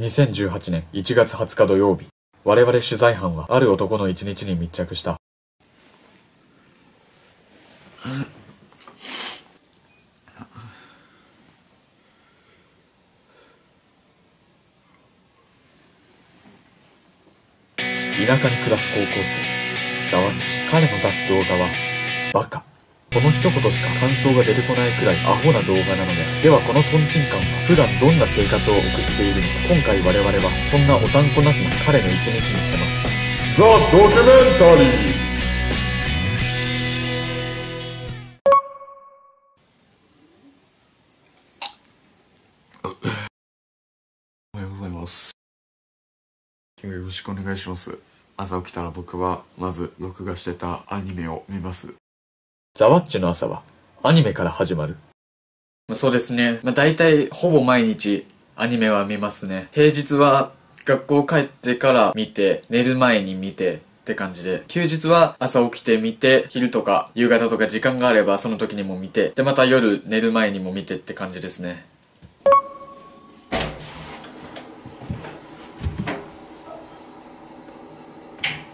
2018年1月20日土曜日、我々取材班はある男の一日に密着した。田舎に暮らす高校生、ザワッチ。彼の出す動画は、バカ。この一言しか感想が出てこないくらいアホな動画なので、ではこのトンチンカンは普段どんな生活を送っているのか、今回我々はそんなおたんこなすな彼の一日に迫る。ザ・ドキュメンタリーおはようございます。よろしくお願いします。朝起きたら僕は、まず録画してたアニメを見ます。ザワッチの朝はアニメから始まる。そうですね。まあ、大体ほぼ毎日アニメは見ますね。平日は学校帰ってから見て、寝る前に見てって感じで、休日は朝起きて見て、昼とか夕方とか時間があればその時にも見て、でまた夜寝る前にも見てって感じですね。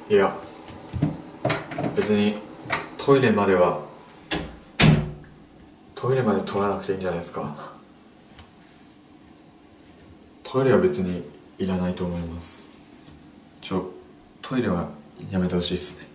いや、別にトイレまではトイレまで取らなくていいんじゃないですか。トイレは別にいらないと思います。ちょトイレはやめてほしいっすね。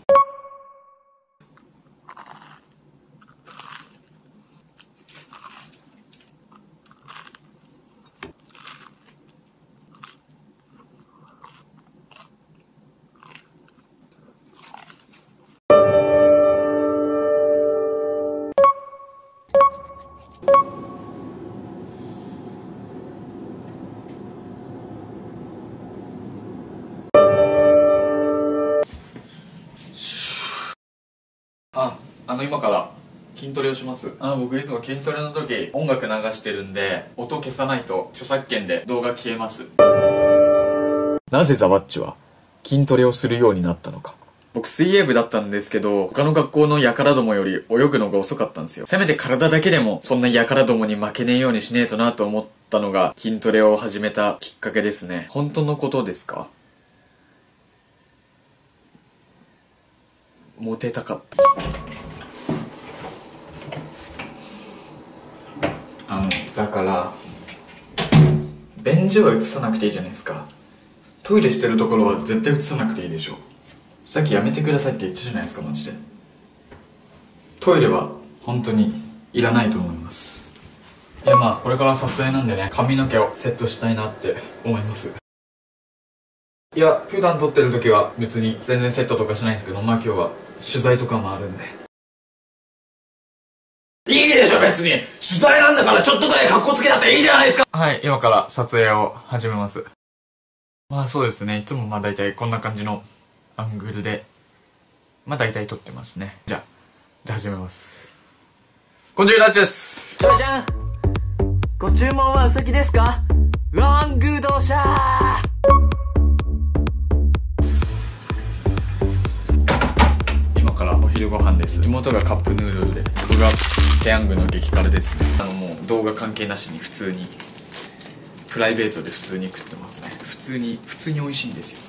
ああの今から筋トレをします。あの僕いつも筋トレの時音楽流してるんで音消さないと著作権で動画消えます。なぜザワッチは筋トレをするようになったのか。僕水泳部だったんですけど他の学校のやからどもより泳ぐのが遅かったんですよ。せめて体だけでもそんなやからどもに負けねえようにしねえとなと思ったのが筋トレを始めたきっかけですね。本当のことですか？モテたかったあのだから便所は映さなくていいじゃないですか。トイレしてるところは絶対映さなくていいでしょさっきやめてくださいって言ったじゃないですかマジで。トイレは本当にいらないと思います。いやまあこれから撮影なんでね髪の毛をセットしたいなって思います。いや普段撮ってる時は別に全然セットとかしないんですけどまあ今日は取材とかもあるんで。いいでしょ別に。取材なんだからちょっとくらい格好つけたっていいじゃないですか。はい今から撮影を始めます。まあそうですねいつもまあ大体こんな感じのアングルでまあ大体撮ってますね。じゃあじゃあ始めます。こんにちはラッチです。ちょいちゃんご注文はうさぎですか？ロングドシャー。今からお昼ご飯です。妹がカップヌードルで僕がペヤングの激辛ですね。あのもう動画関係なしに普通にプライベートで普通に食ってますね。普通に普通に美味しいんですよ。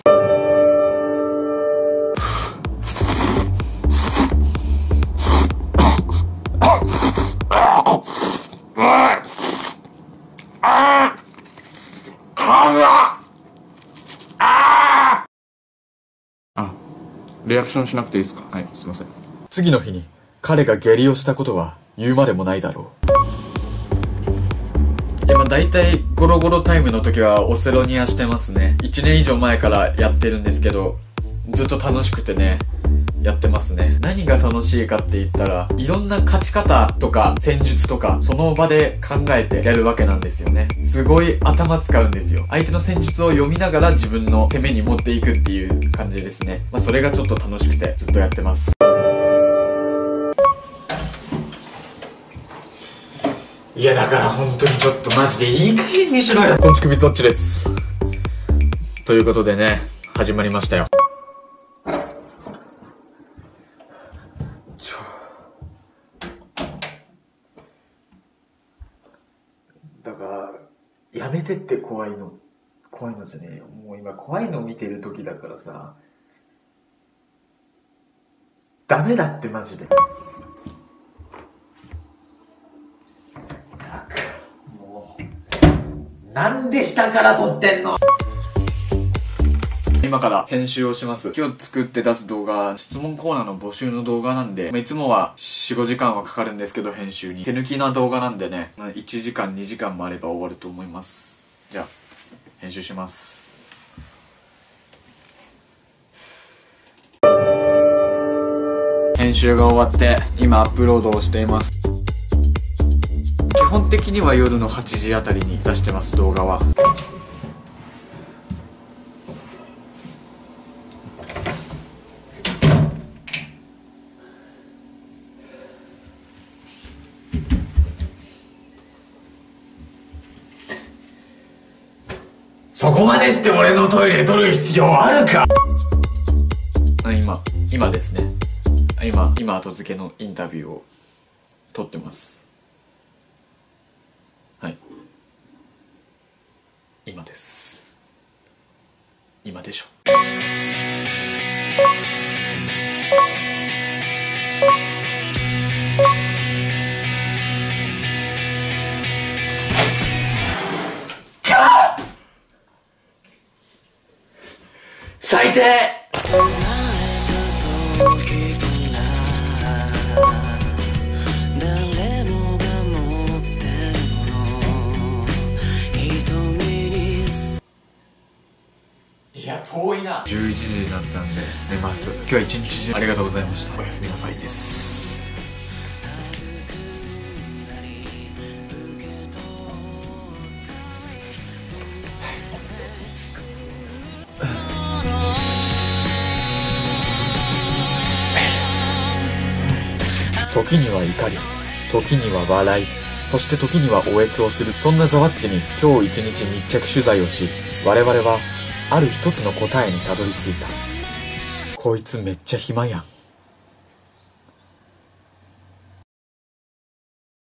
あ、リアクションしなくていいですか？はい、すいません。次の日に彼が下痢をしたことは言うまでもないだろう。今大体ゴロゴロタイムの時はオセロニアしてますね。1年以上前からやってるんですけどずっと楽しくてねやってますね。何が楽しいかって言ったらいろんな勝ち方とか戦術とかその場で考えてやるわけなんですよね。すごい頭使うんですよ。相手の戦術を読みながら自分の攻めに持っていくっていう感じですね。まあそれがちょっと楽しくてずっとやってます。いやだから本当にちょっとマジでいい加減にしろよ。こんちくびつっちです。ということでね始まりましたよ。ちょ。だからやめてって怖いの。怖いのじゃねえよ。もう今怖いの見てる時だからさ。ダメだってマジでもうなんで下から撮ってんの？今から編集をします。今日作って出す動画、質問コーナーの募集の動画なんで、まあ、いつもは4、5時間はかかるんですけど、編集に。手抜きな動画なんでね、まあ、1時間、2時間もあれば終わると思います。じゃあ、編集します。編集が終わって、今アップロードをしています。基本的には夜の8時あたりに出してます、動画は。そこまでして俺のトイレ取る必要あるか？今、今ですね。今、今後付けのインタビューを撮ってます。はい。今です。今でしょ。最低いや遠いな。11時になったんで寝ます。今日は一日中。ありがとうございました。おやすみなさいです。時には怒り時には笑いそして時にはおえつをする。そんなザワッチに今日一日密着取材をし我々はある一つの答えにたどり着いた。こいつめっちゃ暇やん。